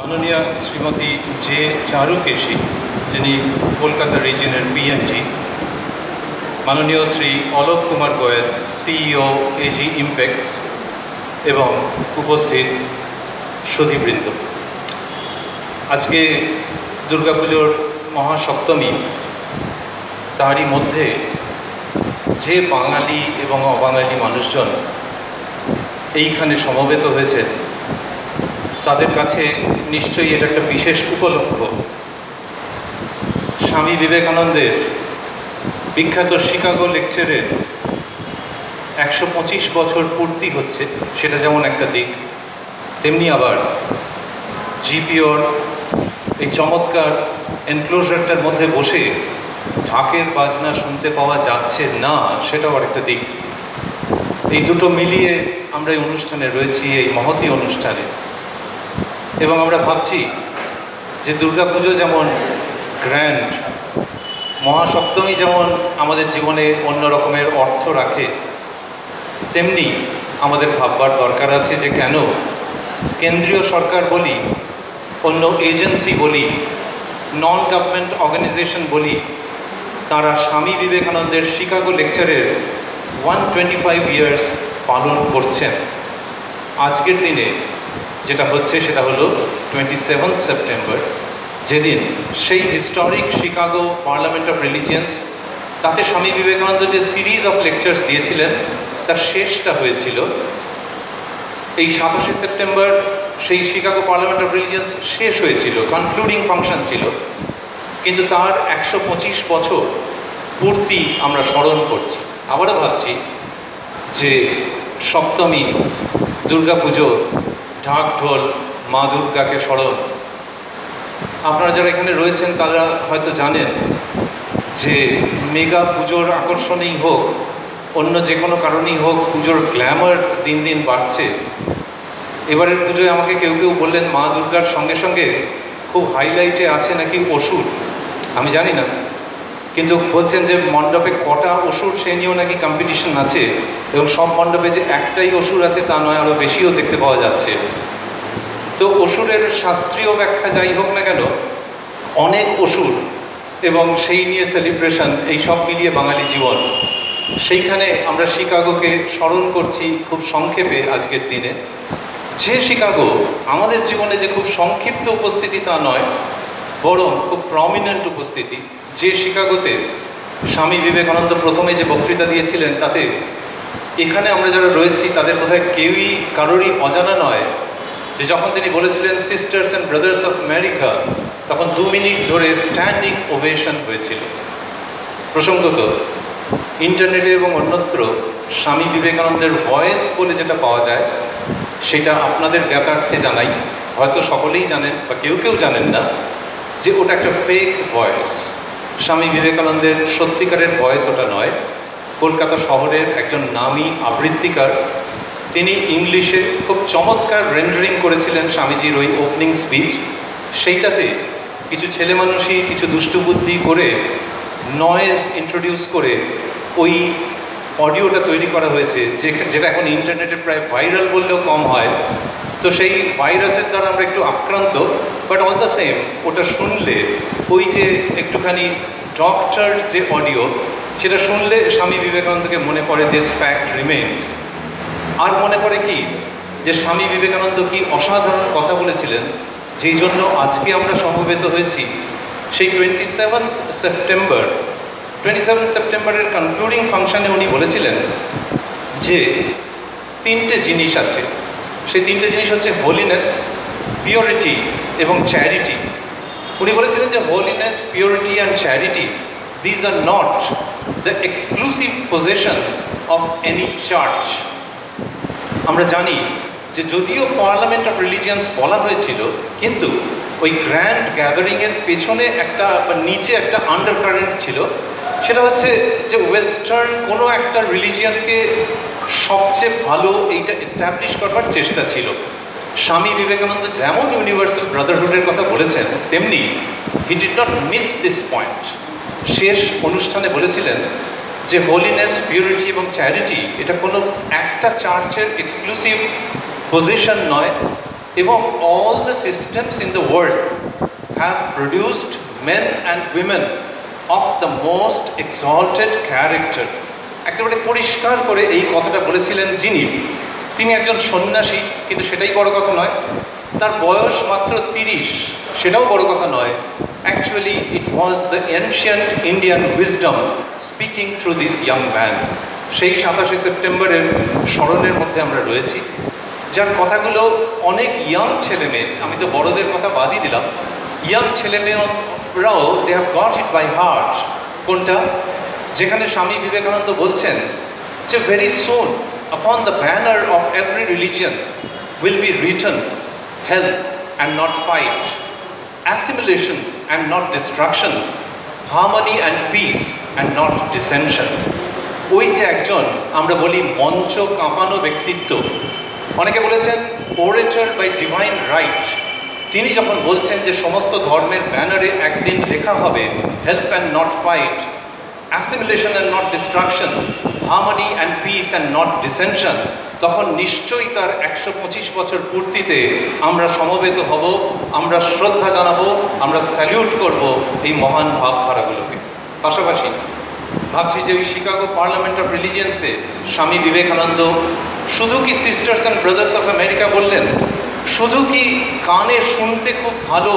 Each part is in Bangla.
মাননীয় শ্রীমতী জে চারুকেশী যিনি কলকাতা রিজনের পিএনজি মাননীয় Shri Alok Kumar Goel CEO AG Impex এবং উপস্থিত সুধীবৃন্দ। আজকে দুর্গাপুজোর মহাসপ্তমী, তারই মধ্যে যে বাঙালি এবং অবাঙালি মানুষজন এইখানে সমবেত হয়েছে তাদের কাছে নিশ্চয়ই এটা একটা বিশেষ উপলক্ষ। স্বামী বিবেকানন্দের বিখ্যাত শিকাগো লেকচারের একশো পঁচিশ বছর পূর্তি হচ্ছে, সেটা যেমন একটা দিক, তেমনি আবার জিপিওর এই চমৎকার এনক্লোজারটার মধ্যে বসে ঢাকের বাজনা শুনতে পাওয়া যাচ্ছে না, সেটাও আরেকটা দিক। এই দুটো মিলিয়ে আমরা এই অনুষ্ঠানে রয়েছি, এই মহতি অনুষ্ঠানে। এবং আমরা ভাবছি যে দুর্গাপুজো যেমন গ্র্যান্ড মহাসপ্তমী যেমন আমাদের জীবনে অন্য রকমের অর্থ রাখে, তেমনি আমাদের ভাববার দরকার আছে যে কেন কেন্দ্রীয় সরকার বলি, অন্য এজেন্সি বলি নন গভর্নমেন্ট অর্গানাইজেশন বলি, তারা স্বামী বিবেকানন্দের শিকাগো লেকচারের ওয়ান টোয়েন্টি ফাইভ ইয়ার্স পালন করছেন। আজকের দিনে যেটা হচ্ছে সেটা হলো টোয়েন্টি সেভেন্থ সেপ্টেম্বর যেদিন সেই historic Chicago parliament of religions তাতে স্বামী বিবেকানন্দ যে সিরিজ অফ লেকচার্স দিয়েছিলেন। তার শেষটা হয়েছিল এই সাতাশে সেপ্টেম্বর সেই শিকাগো পার্লামেন্ট অফ রিলিজিয়ান্স শেষ হয়েছিল কনক্লুডিং ফাংশন ছিল। কিন্তু তার একশো পঁচিশ বছর পূর্তি আমরা স্মরণ করছি। আবারও ভাবছি যে সপ্তমী, দুর্গাপুজো ঢাক ঢোল মা দুর্গাকে স্মরণ। আপনারা যারা এখানে রয়েছেন, তারা হয়তো জানেন যে মেগা পুজোর আকর্ষণেই হোক, অন্য যে কোনো কারণেই হোক, পুজোর গ্ল্যামার দিন দিন বাড়ছে। এবারের পুজোয় আমাকে কেউ কেউ বললেন, মা দুর্গার সঙ্গে সঙ্গে খুব হাইলাইটে আছে নাকি অসুর? আমি জানি না। কিন্তু বলছেন যে মণ্ডপে কটা অসুর সে নিয়েও নাকি কম্পিটিশন আছে এবং সব মণ্ডপে যে একটাই অসুর আছে তা নয় আরও বেশিও দেখতে পাওয়া যাচ্ছে। তো অসুরের শাস্ত্রীয় ব্যাখ্যা যাই হোক না কেন, অনেক অসুর এবং সেই নিয়ে সেলিব্রেশন এই সব মিলিয়ে বাঙালি জীবন। সেইখানে আমরা শিকাগোকে স্মরণ করছি খুব সংক্ষেপে আজকের দিনে। যে শিকাগো আমাদের জীবনে যে খুব সংক্ষিপ্ত উপস্থিতি তা নয়, বরং খুব প্রমিনেন্ট উপস্থিতি। যে শিকাগোতে স্বামী বিবেকানন্দ প্রথমে যে বক্তৃতা দিয়েছিলেন, তাতে এখানে আমরা যারা রয়েছি, তাদের বোধহয় কেউই কারোরই অজানা নয় যে যখন তিনি বলেছিলেন sisters and brothers of America তখন দু মিনিট ধরে স্ট্যান্ডিং ওভেশন হয়েছিল। প্রসঙ্গত, ইন্টারনেটে এবং অন্যত্র স্বামী বিবেকানন্দের ভয়েস বলে যেটা পাওয়া যায়, সেটা আপনাদের জ্ঞাতার্থে জানাই। হয়তো সকলেই জানেন বা কেউ কেউ জানেন না যে ওটা একটা ফেক ভয়েস স্বামী বিবেকানন্দের সত্যিকারের ভয়েস ওটা নয়। কলকাতা শহরের একজন নামী আবৃত্তিকার। তিনি ইংলিশে খুব চমৎকার রেন্ডারিং করেছিলেন স্বামীজির ওই ওপেনিং স্পিচ সেইটাতে কিছু ছেলে মানুষই কিছু দুষ্টু বুদ্ধি করে নয়েজ ইন্ট্রোডিউস করে ওই অডিওটা তৈরি করা হয়েছে যেটা এখন ইন্টারনেটে প্রায় ভাইরাল বললেও কম হয়। তো সেই ভাইরাসের দ্বারা আমরা একটু আক্রান্ত। বাট অল দ্য সেম ওটা শুনলে ওই যে একটুখানি ডক্টর যে অডিও সেটা শুনলে স্বামী বিবেকানন্দকে মনে পড়ে দিস ফ্যাক্ট রিমেন্স আর মনে পড়ে কি? যে স্বামী বিবেকানন্দ কি অসাধারণ কথা বলেছিলেন, যেই জন্য আজকে আমরা সমবেত হয়েছি। সেই twenty seventh September twenty seven সেপ্টেম্বরের কনক্লুডিং ফাংশানে উনি বলেছিলেন যে তিনটে জিনিস আছে। সেই তিনটে জিনিস হচ্ছে হোলিনেস পিওরিটি এবং চ্যারিটি উনি বলেছিলেন যে holiness purity and charity these are not the exclusive position of any church আমরা জানি যে যদিও পার্লামেন্ট অফ রিলিজিয়ান্স বলা হয়েছিল, কিন্তু ওই গ্র্যান্ড গ্যাদারিংয়ের পেছনে একটা বা নিচে একটা আন্ডার কারেন্ট ছিল। সেটা হচ্ছে যে ওয়েস্টার্ন কোনো একটা রিলিজিয়ানকে সবচেয়ে ভালো এইটা এস্টাবলিশ করবার চেষ্টা ছিল। স্বামী বিবেকানন্দ যেমন ইউনিভার্সাল ব্রাদারহুডের কথা বলেছেন, তেমনি he did not miss this point শেষ অনুষ্ঠানে বলেছিলেন যে হোলিনেস পিউরিটি এবং চ্যারিটি এটা কোনো একটা চার্চের এক্সক্লুসিভ পজিশন নয় এবং all the systems in the world have produced men and women of the most exalted character একেবারে পরিষ্কার করে এই কথাটা বলেছিলেন যিনি। তিনি একজন সন্ন্যাসী, কিন্তু সেটাই বড় কথা নয়। তার বয়স মাত্র তিরিশ, সেটাও বড় কথা নয়। Actually it was the ancient Indian wisdom speaking through this young man সেই সাতাশে সেপ্টেম্বরের স্মরণের মধ্যে আমরা রয়েছি। যার কথাগুলো অনেক ইয়াং ছেলে মেয়ে, আমি তো বড়দের কথা বাদই দিলাম। ইয়াং ছেলে মেয়েরাও they have got it by heart কোনটা? যেখানে স্বামী বিবেকানন্দ বলছেন যে very soon upon the banner of every religion will be written health and not fight, assimilation and not destruction, harmony and peace and not dissension. ওই যে একজন আমরা বলি মঞ্চ কাঁপানো ব্যক্তিত্ব অনেকে বলেছেন ওরেটার বাই ডিভাইন রাইট তিনি যখন বলছেন যে সমস্ত ধর্মের ব্যানারে একদিন লেখা হবে help and not fight assimilation and not destruction harmony and peace and not dissension তখন নিশ্চয়ই তার একশো পঁচিশ বছর পূর্তিতে আমরা সমবেত হব, আমরা শ্রদ্ধা জানাব, আমরা স্যালিউট করব এই মহান ভাবধারাগুলোকে। পাশাপাশি ভাবছি যে ওই শিকাগো পার্লামেন্ট অফ রিলিজিয়ান্সে স্বামী বিবেকানন্দ শুধু কি sisters and brothers of America বললেন? শুধু কি কানে শুনতে খুব ভালো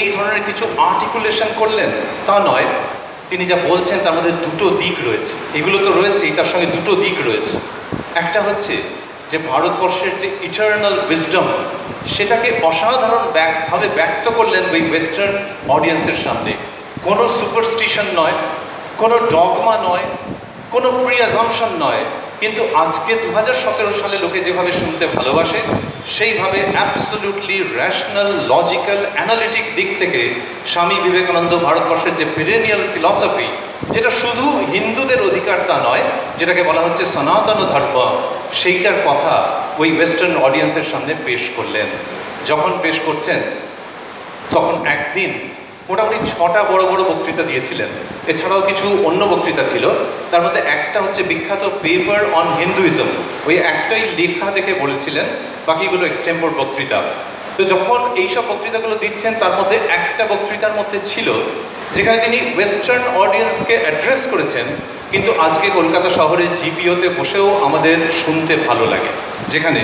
এই ধরনের কিছু আর্টিকুলেশন করলেন? তা নয় তিনি যা বলছেন তার মধ্যে দুটো দিক রয়েছে। এগুলো তো রয়েছেই তার সঙ্গে দুটো দিক রয়েছে। একটা হচ্ছে যে ভারতবর্ষের যে ইটার্নাল উইজডম সেটাকে অসাধারণ ভাবে ব্যক্ত করলেন ওই ওয়েস্টার্ন অডিয়েন্সের সামনে। কোনো সুপারস্টিশন নয়, কোনো ডগমা নয়, কোনো প্রিয়াজামশন নয়। কিন্তু আজকে দু হাজার সতেরো সালে লোকে যেভাবে শুনতে ভালোবাসে, সেইভাবে অ্যাবসোলুটলি র্যাশনাল লজিক্যাল অ্যানালিটিক দিক থেকে স্বামী বিবেকানন্দ ভারতবর্ষের যে পেরেনিয়াল ফিলসফি যেটা শুধু হিন্দুদের অধিকার তা নয়, যেটাকে বলা হচ্ছে সনাতন ধর্ম, সেইটার কথা ওই ওয়েস্টার্ন অডিয়েন্সের সামনে পেশ করলেন। যখন পেশ করছেন, তখন একদিন মোটামুটি ছটা বড় বড় বক্তৃতা দিয়েছিলেন। এছাড়াও কিছু অন্য বক্তৃতা ছিল। তার মধ্যে একটা হচ্ছে বিখ্যাত পেপার অন হিন্দুইজম ওই একটাই লেখা দেখে বলেছিলেন, বাকিগুলো এক্সটেম্পোর বক্তৃতা। তো যখন এইসব বক্তৃতাগুলো দিচ্ছেন, তার মধ্যে একটা বক্তৃতার মধ্যে ছিল, যেখানে তিনি ওয়েস্টার্ন অডিয়েন্সকে অ্যাড্রেস করেছেন, কিন্তু আজকে কলকাতা শহরে জিপিওতে বসেও আমাদের শুনতে ভালো লাগে। যেখানে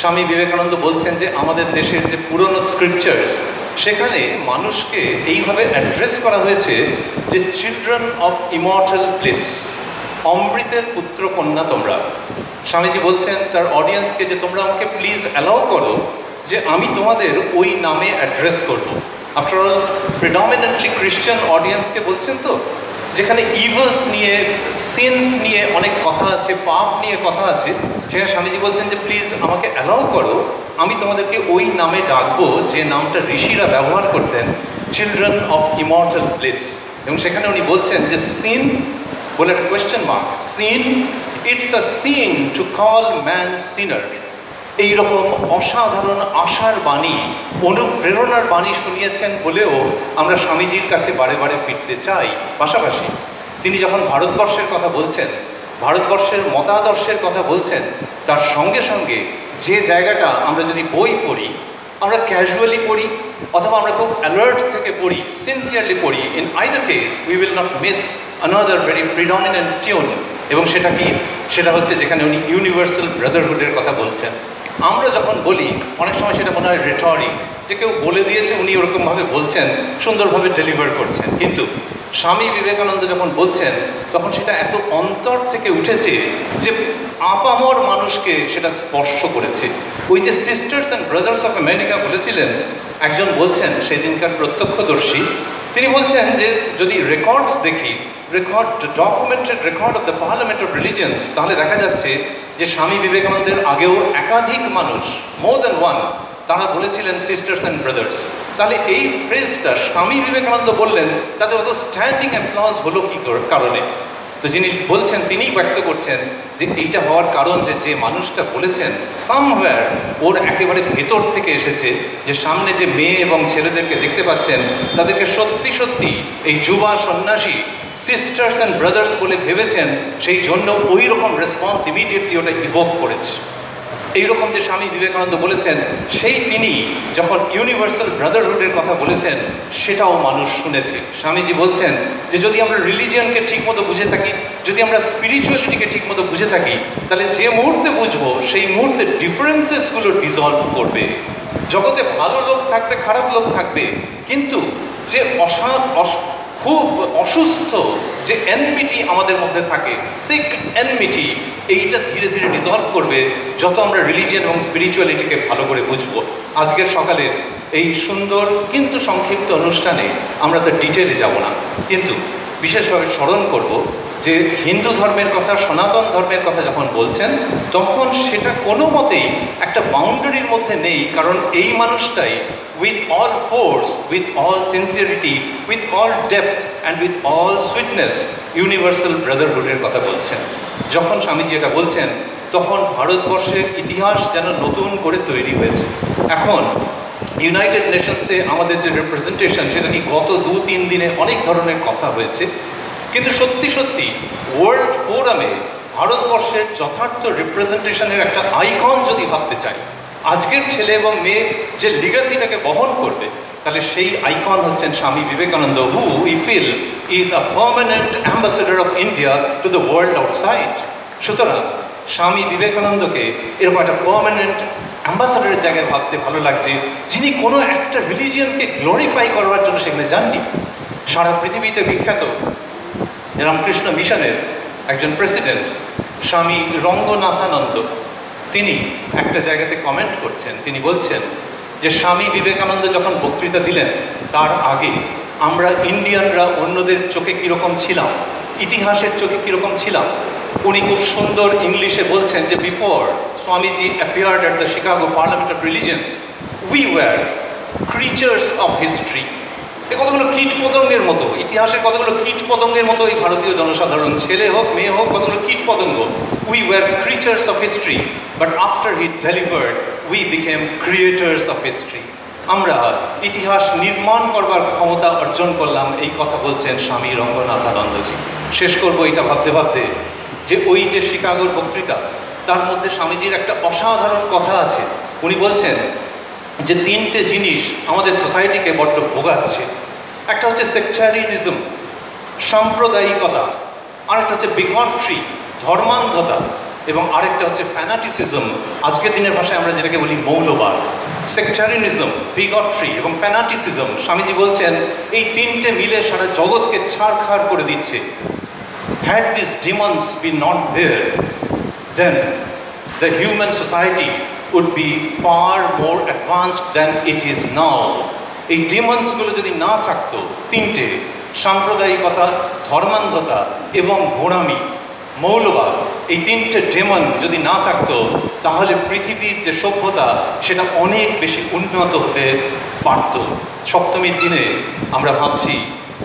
স্বামী বিবেকানন্দ বলছেন যে, আমাদের দেশের যে পুরনো স্ক্রিপচার্স সেখানে মানুষকে এইভাবে অ্যাড্রেস করা হয়েছে যে চিলড্রেন অফ ইমর্টাল প্লেস অমৃতের পুত্র কন্যা তোমরা। স্বামীজি বলছেন, তার অডিয়েন্সকে যে তোমরা আমাকে প্লিজ অ্যালাউ করো, যে আমি তোমাদের ওই নামে অ্যাড্রেস করব। আফটার অল প্রিডমিনেন্টলি খ্রিশ্চান অডিয়েন্সকে বলছেন তো যেখানে ইভলস নিয়ে সিনস নিয়ে অনেক কথা আছে, পাপ নিয়ে কথা আছে, সেখানে স্বামীজি বলছেন যে প্লিজ আমাকে অ্যালাউ করো, আমি তোমাদেরকে ওই নামে ডাকবো যে নামটা ঋষিরা ব্যবহার করতেন চিলড্রেন অফ ইমর্টাল প্লেস এবং সেখানে উনি বলছেন যে সিন বলে একটা question mark sin it's a sin to call man sinner এইরকম অসাধারণ আশার বাণী, অনুপ্রেরণার বাণী শুনিয়েছেন বলেও আমরা স্বামীজির কাছে বারে বারে ফিরতে চাই। পাশাপাশি তিনি যখন ভারতবর্ষের কথা বলছেন, ভারতবর্ষের মতাদর্শের কথা বলছেন, তার সঙ্গে সঙ্গে যে জায়গাটা আমরা যদি বই পড়ি, আমরা ক্যাজুয়ালি পড়ি অথবা আমরা খুব অ্যালার্ট থেকে পড়ি সিনসিয়ারলি পড়ি in either case we will not miss another very predominant tune এবং সেটা কি? সেটা হচ্ছে যেখানে উনি ইউনিভার্সাল ব্রাদারহুডের কথা বলছেন। আমরা যখন বলি, অনেক সময় সেটা মনে হয় রেটরিক যে কেউ বলে দিয়েছে উনি ওরকমভাবে বলছেন, সুন্দরভাবে ডেলিভার করছেন। কিন্তু স্বামী বিবেকানন্দ যখন বলছেন, তখন সেটা এত অন্তর থেকে উঠেছে যে আপামর মানুষকে সেটা স্পর্শ করেছে। ওই যে sisters and brothers of America বলেছিলেন, একজন বলছেন, সেদিনকার প্রত্যক্ষদর্শী তিনি বলছেন যে, যদি রেকর্ডস দেখি record documented record of the parliament of religions তাহলে দেখা যাচ্ছে যে স্বামী বিবেকানন্দের আগেও একাধিক মানুষ মোর দ্যান ওয়ান তারা বলেছিলেন সিস্টার্স অ্যান্ড ব্রাদার্স তাহলে এই ফ্রেজটা স্বামী বিবেকানন্দ বললেন, তাতে অত স্ট্যান্ডিং অ্যাপ্লজ হলো কি কারণে? তো যিনি বলছেন, তিনিই ব্যক্ত করছেন যে এইটা হওয়ার কারণ যে যে মানুষটা বলেছেন সামওয়্যার ওর একেবারে ভেতর থেকে এসেছে যে, সামনে যে মেয়ে এবং ছেলেদেরকে দেখতে পাচ্ছেন, তাদেরকে সত্যি সত্যি এই যুবা সন্ন্যাসী সিস্টার্স অ্যান্ড ব্রাদার্স বলে ভেবেছেন, সেই জন্য ওই রকম রেসপন্স ইমিডিয়েটলি ওটা ইভোক করেছে। এইরকম যে স্বামী বিবেকানন্দ বলেছেন, সেই তিনি যখন ইউনিভার্সাল ব্রাদারহুডের কথা বলেছেন, সেটাও মানুষ শুনেছে। স্বামীজি বলছেন যে, যদি আমরা রিলিজিয়নকে ঠিকমতো বুঝে থাকি, যদি আমরা স্পিরিচুয়ালিটিকে ঠিকমতো বুঝে থাকি, তাহলে যে মুহূর্তে বুঝব, সেই মুহূর্তে ডিফারেন্সেসগুলো ডিজলভ করবে। জগতে ভালো লোক থাকবে খারাপ লোক থাকবে, কিন্তু যে অসা খুব অসুস্থ যে এনমিটি আমাদের মধ্যে থাকে সিক এনমিটি এইটা ধীরে ধীরে ডিজলভ করবে যত আমরা রিলিজিয়ান এবং স্পিরিচুয়ালিটিকে ভালো করে বুঝব। আজকের সকালের এই সুন্দর কিন্তু সংক্ষিপ্ত অনুষ্ঠানে আমরা তো ডিটেলে যাব না। কিন্তু বিশেষভাবে স্মরণ করব যে হিন্দু ধর্মের কথা, সনাতন ধর্মের কথা যখন বলছেন, তখন সেটা কোনো মতেই একটা বাউন্ডারির মধ্যে নেই, কারণ এই মানুষটাই with all force with all sincerity with all depth and with all sweetness universal ব্রাদারহুডের কথা বলছেন। যখন স্বামীজি এটা বলছেন, তখন ভারতবর্ষের ইতিহাস যেন নতুন করে তৈরি হয়েছে। এখন ইউনাইটেড নেশনসে আমাদের যে রিপ্রেজেন্টেশন সেটা নিয়ে গত দু তিন দিনে অনেক ধরনের কথা হয়েছে। কিন্তু সত্যি সত্যি ওয়ার্ল্ড ফোরামে ভারতবর্ষের যথার্থ রিপ্রেজেন্টেশনের একটা আইকন যদি ভাবতে চাই, আজকের ছেলে এবং মেয়ে যে লিগাসিটাকে বহন করবে, তাহলে সেই আইকন হচ্ছেন Swami Vivekananda who I feel is a permanent ambassador of India to the world outside সুতরাং স্বামী বিবেকানন্দকে এরকম একটা পার্মানেন্ট অ্যাম্বাসাডারের জায়গায় ভাবতে ভালো লাগছে, যিনি কোনো একটা রিলিজিয়নকে গ্লোরিফাই করবার জন্য সেখানে যাননি। সারা পৃথিবীতে বিখ্যাত রামকৃষ্ণ মিশনের একজন প্রেসিডেন্ট স্বামী রঙ্গনাথানন্দ। তিনি একটা জায়গাতে কমেন্ট করছেন। তিনি বলছেন যে, স্বামী বিবেকানন্দ যখন বক্তৃতা দিলেন, তার আগে আমরা ইন্ডিয়ানরা অন্যদের চোখে কীরকম ছিলাম? ইতিহাসের চোখে কীরকম ছিলাম? উনি খুব সুন্দর ইংলিশে বলছেন যে before Swamiji appeared at the Chicago parliament of religions we were creatures of history এ কতগুলো কীট পতঙ্গের মতো? ইতিহাসের কতগুলো কীট পতঙ্গের মতো এই ভারতীয় জনসাধারণ? ছেলে হোক, মেয়ে হোক, কতগুলো কীট পতঙ্গ? We were creatures of history but after he delivered we became creators of history আমরা ইতিহাস নির্মাণ করবার ক্ষমতা অর্জন করলাম, এই কথা বলছেন স্বামী রঙ্গনাথানন্দজি শেষ করব এটা ভাবতে ভাবতে যে ওই যে শিকাগোর বক্তৃতা, তার মধ্যে স্বামীজির একটা অসাধারণ কথা আছে। উনি বলছেন যে তিনটে জিনিস আমাদের সোসাইটিকে বড্ড ভোগাচ্ছে। একটা হচ্ছে সেক্টারিজম সাম্প্রদায়িকতা, আরেকটা হচ্ছে বিকন্ট্রি ধর্মান্ধতা, এবং আরেকটা হচ্ছে ফ্যানাটিসিজম আজকের দিনের ভাষায় আমরা যেটাকে বলি মৌলবাদ। সেক্টারিনিজম বিগট্রি এবং ফ্যানাটিসিজম স্বামীজি বলছেন, এই তিনটে মিলে সারা জগৎকে ছাড়খাড় করে দিচ্ছে। Had this demons be not there then the human society would be far more advanced than it is now. এই ডিমন্সগুলো যদি না থাকতো, তিনটে, সাম্প্রদায়িকতা, ধর্মান্ধতা এবং গোড়ামি, মৌলবাদ, এই তিনটে ডেমন যদি না থাকতো, তাহলে পৃথিবীর যে সভ্যতা, সেটা অনেক বেশি উন্নত হতে পারত সপ্তমীর দিনে আমরা ভাবছি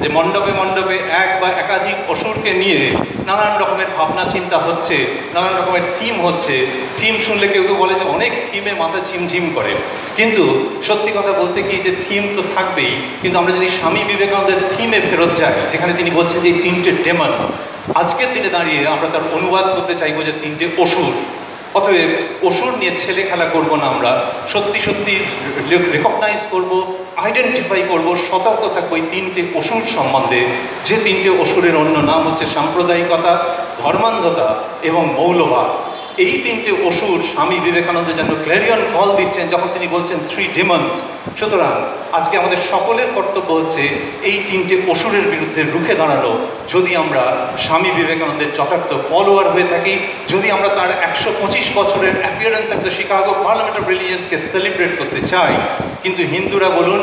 যে মণ্ডপে মণ্ডপে এক বা একাধিক অসুরকে নিয়ে নানান রকমের ভাবনা, চিন্তা হচ্ছে, নানান রকমের থিম হচ্ছে। থিম শুনলে কেউ কেউ বলে যে অনেক থিমে মাথা ঝিমঝিম করে। কিন্তু সত্যি কথা বলতে কি যে থিম তো থাকবেই, কিন্তু আমরা যদি স্বামী বিবেকানন্দের থিমে ফেরত যাই, সেখানে তিনি বলছেন যে এই তিনটে ডেমন আজকের দিনে দাঁড়িয়ে আমরা তার অনুবাদ করতে চাইব যে তিনটে অসুর। অতএব অসুর নিয়ে ছেলে খেলা করব না আমরা, সত্যি সত্যি রেকগনাইজ করব আইডেন্টিফাই করব, সতর্ক থাকব তিনটে অসুর সম্বন্ধে। যে তিনটে অসুরের অন্য নাম হচ্ছে সাম্প্রদায়িকতা, ধর্মান্ধতা এবং মৌলবাদ। এই তিনটে অসুর স্বামী বিবেকানন্দ যেন ক্ল্যারিয়ন কল দিচ্ছেন যখন তিনি বলছেন থ্রি ডিমন্স সুতরাং আজকে আমাদের সকলের কর্তব্য হচ্ছে এই তিনটে অসুরের বিরুদ্ধে রুখে দাঁড়ানো। যদি আমরা স্বামী বিবেকানন্দের যথার্থ ফলোয়ার হয়ে থাকি, যদি আমরা তার একশো পঁচিশ বছরের appearance of the Chicago parliament of রিলিজিয়ান্সকে celebrate করতে চাই, কিন্তু হিন্দুরা বলুন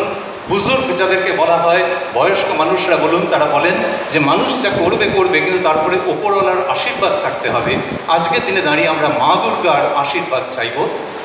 বুজুর্গ যাদেরকে বলা হয়, বয়স্ক মানুষরা বলুন, তারা বলেন যে মানুষ যা করবে করবে, কিন্তু তারপরে ওপরওয়ালার আশীর্বাদ থাকতে হবে। আজকের দিনে দাঁড়িয়ে আমরা মা দুর্গার আশীর্বাদ চাইব,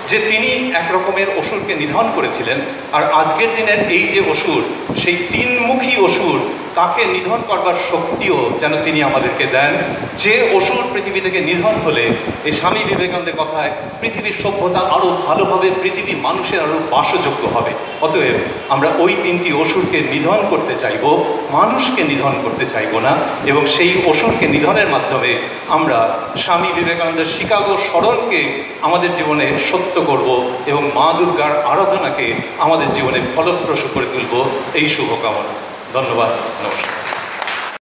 যে তিনি এক রকমের অসুরকে নিধন করেছিলেন। আর আজকের দিনের এই যে অসুর, সেই তিনমুখী অসুর তাকে নিধন করবার শক্তিও যেন তিনি আমাদেরকে দেন। যে অসুর পৃথিবী থেকে নিধন হলে, এই স্বামী বিবেকানন্দের কথায় পৃথিবীর সভ্যতা আরও ভালোভাবে পৃথিবী মানুষের আরও বাসযোগ্য হবে। অতএব আমরা ওই তিনটি অসুরকে নিধন করতে চাইব, মানুষকে নিধন করতে চাইব না এবং সেই অসুরকে নিধনের মাধ্যমে আমরা স্বামী বিবেকানন্দের শিকাগো স্মরণকে আমাদের জীবনে সত্য করব এবং মা দুর্গার আরাধনাকে আমাদের জীবনে ফলপ্রসূ করে তুলব। এই শুভকামনা। Don't worry, no